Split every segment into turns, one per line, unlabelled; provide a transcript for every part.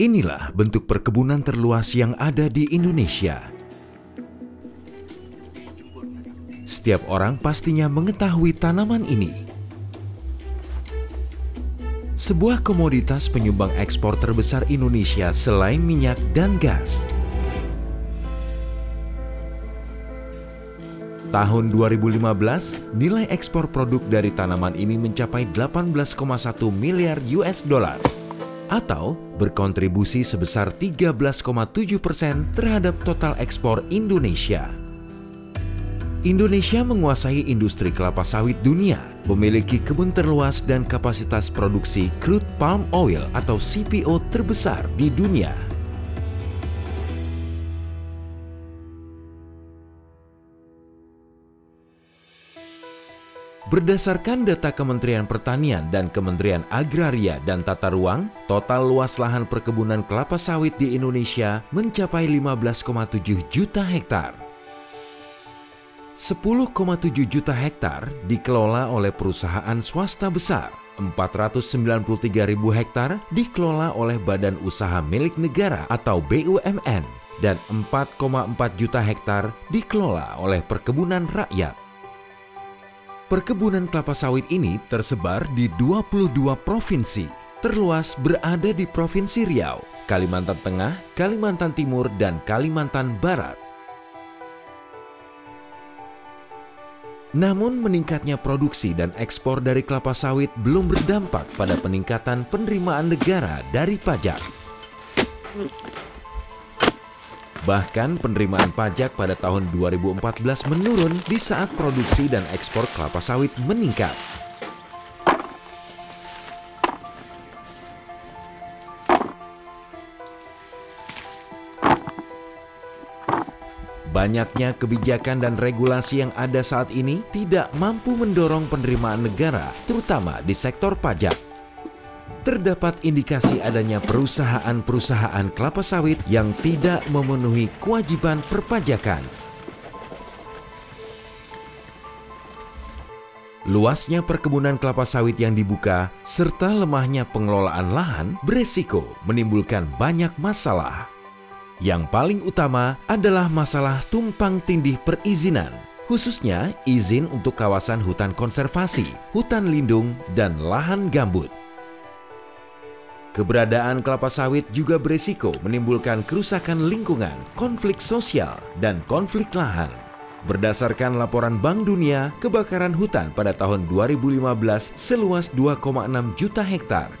Inilah bentuk perkebunan terluas yang ada di Indonesia. Setiap orang pastinya mengetahui tanaman ini. Sebuah komoditas penyumbang ekspor terbesar Indonesia selain minyak dan gas. Tahun 2015, nilai ekspor produk dari tanaman ini mencapai 18,1 miliar US dollar atau berkontribusi sebesar 13,7 persen terhadap total ekspor Indonesia. Indonesia menguasai industri kelapa sawit dunia, memiliki kebun terluas dan kapasitas produksi crude palm oil atau CPO terbesar di dunia. Berdasarkan data Kementerian Pertanian dan Kementerian Agraria dan Tata Ruang, total luas lahan perkebunan kelapa sawit di Indonesia mencapai 15,7 juta hektar. 10,7 juta hektar dikelola oleh perusahaan swasta besar, 493 ribu hektar dikelola oleh badan usaha milik negara atau BUMN, dan 4,4 juta hektar dikelola oleh perkebunan rakyat. Perkebunan kelapa sawit ini tersebar di 22 provinsi. Terluas berada di Provinsi Riau, Kalimantan Tengah, Kalimantan Timur, dan Kalimantan Barat. Namun meningkatnya produksi dan ekspor dari kelapa sawit belum berdampak pada peningkatan penerimaan negara dari pajak. Bahkan penerimaan pajak pada tahun 2014 menurun di saat produksi dan ekspor kelapa sawit meningkat. Banyaknya kebijakan dan regulasi yang ada saat ini tidak mampu mendorong penerimaan negara, terutama di sektor pajak terdapat indikasi adanya perusahaan-perusahaan kelapa sawit yang tidak memenuhi kewajiban perpajakan. Luasnya perkebunan kelapa sawit yang dibuka serta lemahnya pengelolaan lahan beresiko menimbulkan banyak masalah. Yang paling utama adalah masalah tumpang tindih perizinan, khususnya izin untuk kawasan hutan konservasi, hutan lindung, dan lahan gambut. Keberadaan kelapa sawit juga beresiko menimbulkan kerusakan lingkungan, konflik sosial, dan konflik lahan. Berdasarkan laporan Bank Dunia, kebakaran hutan pada tahun 2015 seluas 2,6 juta hektar.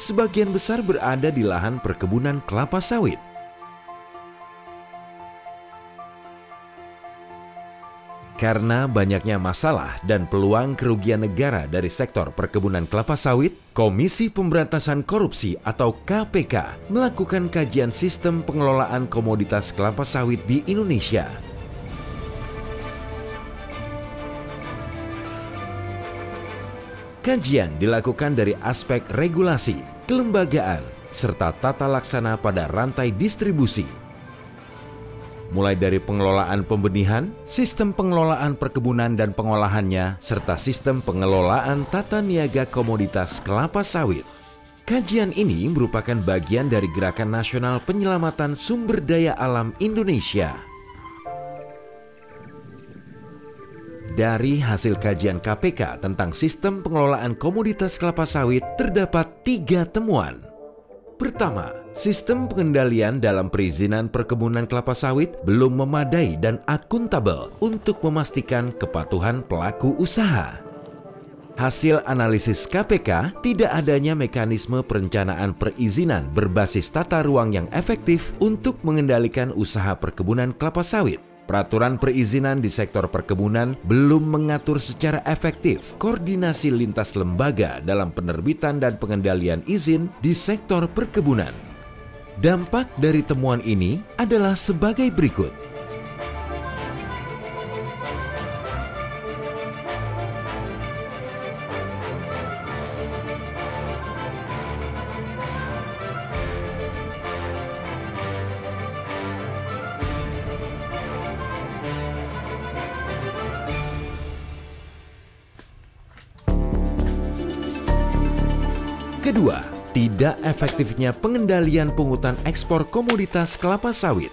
Sebagian besar berada di lahan perkebunan kelapa sawit. Karena banyaknya masalah dan peluang kerugian negara dari sektor perkebunan kelapa sawit, Komisi Pemberantasan Korupsi atau KPK melakukan kajian sistem pengelolaan komoditas kelapa sawit di Indonesia. Kajian dilakukan dari aspek regulasi, kelembagaan, serta tata laksana pada rantai distribusi mulai dari pengelolaan pembenihan, sistem pengelolaan perkebunan dan pengolahannya, serta sistem pengelolaan tata niaga komoditas kelapa sawit. Kajian ini merupakan bagian dari Gerakan Nasional Penyelamatan Sumber Daya Alam Indonesia. Dari hasil kajian KPK tentang sistem pengelolaan komoditas kelapa sawit, terdapat tiga temuan. Pertama, sistem pengendalian dalam perizinan perkebunan kelapa sawit belum memadai dan akuntabel untuk memastikan kepatuhan pelaku usaha. Hasil analisis KPK, tidak adanya mekanisme perencanaan perizinan berbasis tata ruang yang efektif untuk mengendalikan usaha perkebunan kelapa sawit. Peraturan perizinan di sektor perkebunan belum mengatur secara efektif koordinasi lintas lembaga dalam penerbitan dan pengendalian izin di sektor perkebunan. Dampak dari temuan ini adalah sebagai berikut. Kedua, tidak efektifnya pengendalian pungutan ekspor komoditas kelapa sawit.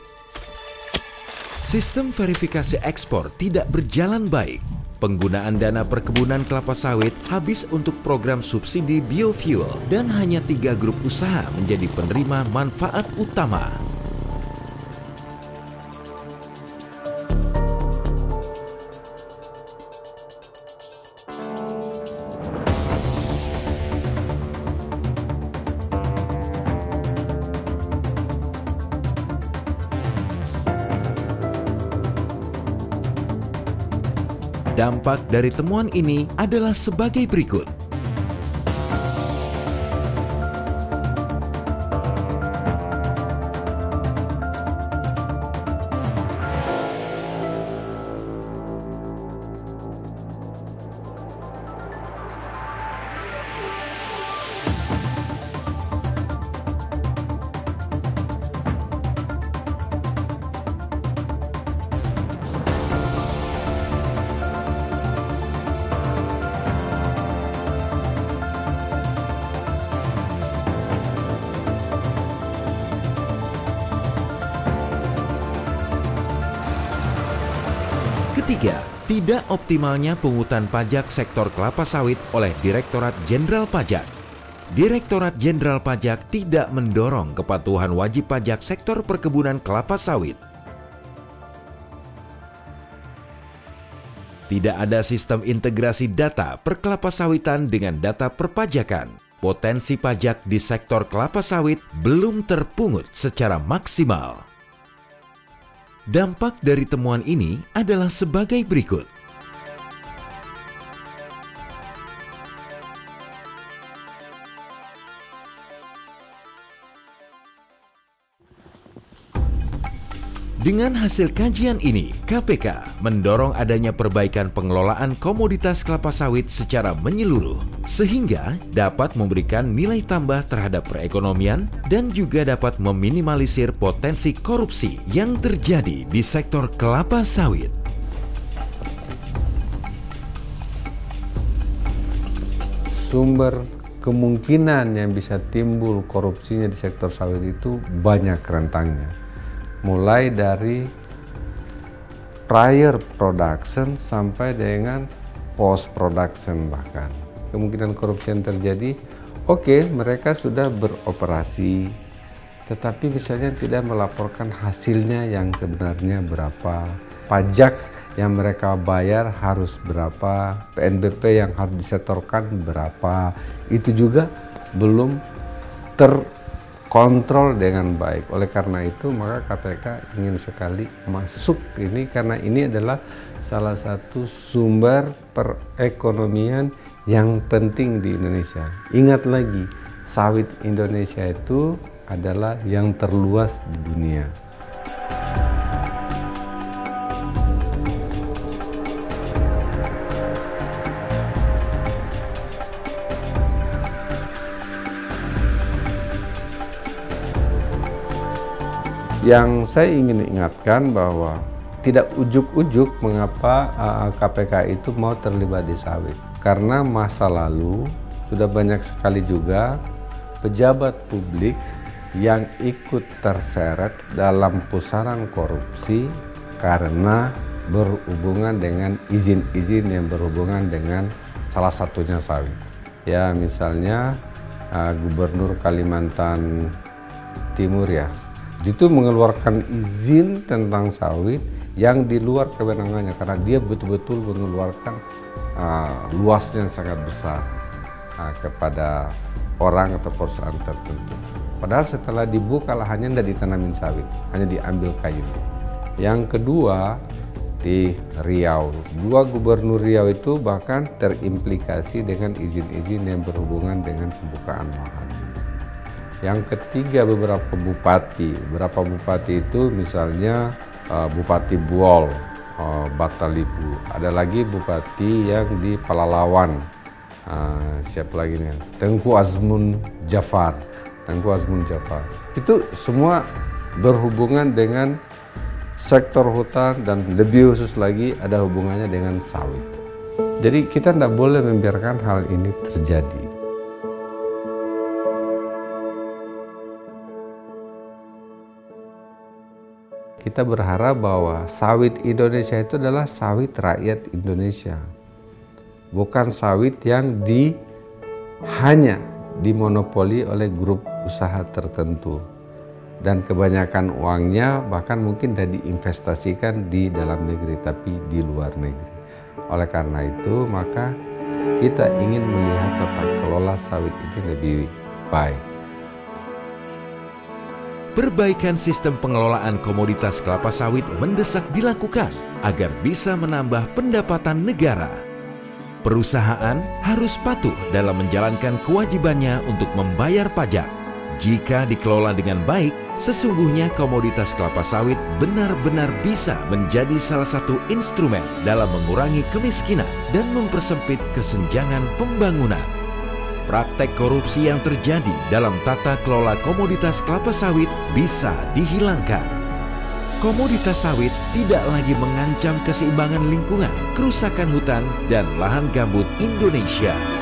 Sistem verifikasi ekspor tidak berjalan baik. Penggunaan dana perkebunan kelapa sawit habis untuk program subsidi biofuel dan hanya tiga grup usaha menjadi penerima manfaat utama. Dampak dari temuan ini adalah sebagai berikut. Ketiga, tidak optimalnya pungutan pajak sektor kelapa sawit oleh Direktorat Jenderal Pajak. Direktorat Jenderal Pajak tidak mendorong kepatuhan wajib pajak sektor perkebunan kelapa sawit. Tidak ada sistem integrasi data perkelapa sawitan dengan data perpajakan. Potensi pajak di sektor kelapa sawit belum terpungut secara maksimal. Dampak dari temuan ini adalah sebagai berikut. Dengan hasil kajian ini, KPK mendorong adanya perbaikan pengelolaan komoditas kelapa sawit secara menyeluruh, sehingga dapat memberikan nilai tambah terhadap perekonomian dan juga dapat meminimalisir potensi korupsi yang terjadi di sektor kelapa sawit.
Sumber kemungkinan yang bisa timbul korupsinya di sektor sawit itu banyak rentangnya mulai dari prior production sampai dengan post production bahkan kemungkinan korupsi yang terjadi oke okay, mereka sudah beroperasi tetapi misalnya tidak melaporkan hasilnya yang sebenarnya berapa pajak yang mereka bayar harus berapa PNBP yang harus disetorkan berapa itu juga belum ter kontrol dengan baik. Oleh karena itu, maka KPK ingin sekali masuk ini karena ini adalah salah satu sumber perekonomian yang penting di Indonesia. Ingat lagi, sawit Indonesia itu adalah yang terluas di dunia. Yang saya ingin ingatkan bahwa tidak ujuk-ujuk mengapa KPK itu mau terlibat di sawit. Karena masa lalu sudah banyak sekali juga pejabat publik yang ikut terseret dalam pusaran korupsi karena berhubungan dengan izin-izin yang berhubungan dengan salah satunya sawit. Ya misalnya uh, Gubernur Kalimantan Timur ya itu mengeluarkan izin tentang sawit yang di luar kewenangannya karena dia betul-betul mengeluarkan uh, luasnya sangat besar uh, kepada orang atau perusahaan tertentu. Padahal setelah dibuka lahannya tidak ditanamin sawit, hanya diambil kayu. Yang kedua di Riau, dua gubernur Riau itu bahkan terimplikasi dengan izin-izin yang berhubungan dengan pembukaan lahan. Yang ketiga beberapa bupati, beberapa bupati itu misalnya uh, Bupati Buol, uh, Batalibu. Ada lagi bupati yang di Palalawan. Uh, siapa lagi nih? Tengku Azmun Jafar. Tengku Azmun Jafar. Itu semua berhubungan dengan sektor hutan dan lebih khusus lagi ada hubungannya dengan sawit. Jadi kita tidak boleh membiarkan hal ini terjadi. Kita berharap bahwa sawit Indonesia itu adalah sawit rakyat Indonesia. Bukan sawit yang di hanya dimonopoli oleh grup usaha tertentu. Dan kebanyakan uangnya bahkan mungkin tidak diinvestasikan di dalam negeri tapi di luar negeri. Oleh karena itu maka kita ingin melihat tata kelola sawit ini lebih baik.
Perbaikan sistem pengelolaan komoditas kelapa sawit mendesak dilakukan agar bisa menambah pendapatan negara. Perusahaan harus patuh dalam menjalankan kewajibannya untuk membayar pajak. Jika dikelola dengan baik, sesungguhnya komoditas kelapa sawit benar-benar bisa menjadi salah satu instrumen dalam mengurangi kemiskinan dan mempersempit kesenjangan pembangunan praktek korupsi yang terjadi dalam tata kelola komoditas kelapa sawit bisa dihilangkan. Komoditas sawit tidak lagi mengancam keseimbangan lingkungan, kerusakan hutan, dan lahan gambut Indonesia.